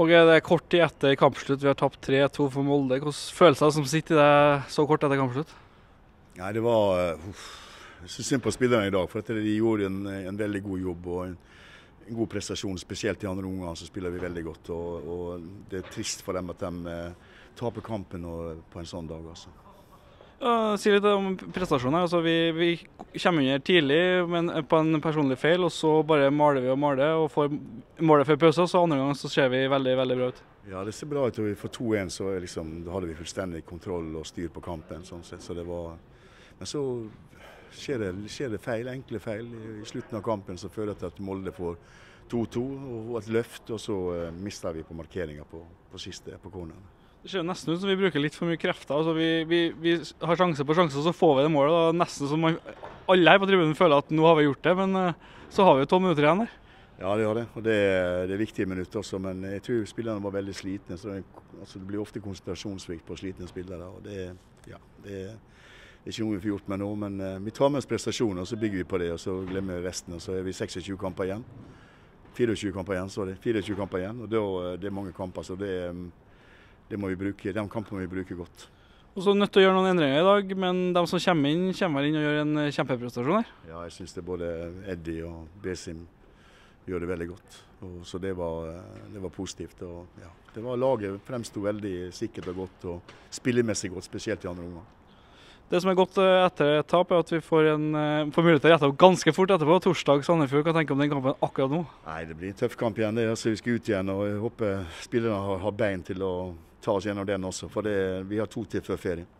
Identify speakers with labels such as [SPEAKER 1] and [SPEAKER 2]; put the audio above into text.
[SPEAKER 1] Og det er kort tid etter kampslutt. Vi har tapt 3-2 for Molde. Hvilke følelser som sitter i deg så kort etter kampslutt?
[SPEAKER 2] Nei, det var uff. Jeg syns synd på spillerne i dag. For de gjorde en, en veldig god jobb. og en, en god prestasjon, spesielt i andre omgang så spiller vi veldig godt. Og, og, Det er trist for dem at de uh, taper kampen på en sånn dag. altså.
[SPEAKER 1] Si litt om prestasjonen. Altså, vi, vi, kommer under tidlig men på en personlig feil, og så bare maler vi og maler. og Får målet før pause, så andre gang så ser vi veldig veldig bra ut.
[SPEAKER 2] Ja, det ser bra ut. og For 2-1 så liksom, hadde vi fullstendig kontroll og styr på kampen. sånn sett, så det var... Men så skjer det, skjer det feil, enkle feil. I, slutten av kampen så føler til at Molde får 2-2 og et løft, og så uh, mister vi på markeringa på, på siste på corneren.
[SPEAKER 1] Det ser nesten ut som vi bruker litt for mye krefter. Altså vi, vi, vi, har sjanse på sjanse, og så får vi det målet. Da. Nesten som man, alle her på tribunen føler at nå har vi gjort det, men uh, så har vi jo tolv minutter igjen der.
[SPEAKER 2] Ja, det har det. Og det, det er viktige minutter også. Men jeg tror spillerne var veldig slitne. så det, altså det blir ofte konsentrasjonssvikt på slitne spillere. og det, ja, det, det er ikke noe vi får gjort med nå, men uh, vi tar med oss prestasjoner, så bygger vi på det. og Så glemmer vi resten. og Så er vi 26 kamper igjen. 24 kamper igjen, sorry. 24 kamper igjen, og da, det er mange kamper. så det um, det må vi bruke, de kampene må vi bruke godt.
[SPEAKER 1] Og så nødt til å gjøre noen endringer i dag, men de som kommer inn, kommer inn og gjør en eh, kjempeprestasjon her?
[SPEAKER 2] Ja, jeg syns både Eddie og Besim gjør det veldig godt. Og, så det var, eh, det var positivt. Og, ja, det var Laget fremsto veldig sikkert og godt, og spillemessig godt, spesielt i andre omgang.
[SPEAKER 1] Det som er godt eh, etter et tap, er at vi får, en, får mulighet til å rette opp ganske fort etterpå. Torsdag Sandefjord. Hva tenker du om den kampen akkurat nå?
[SPEAKER 2] Nei, Det blir en tøff kamp igjen. det, er altså, Vi skal ut igjen. og Jeg håper spillerne har, har bein til å ta oss gjennom den også. For det, vi har to til før ferie.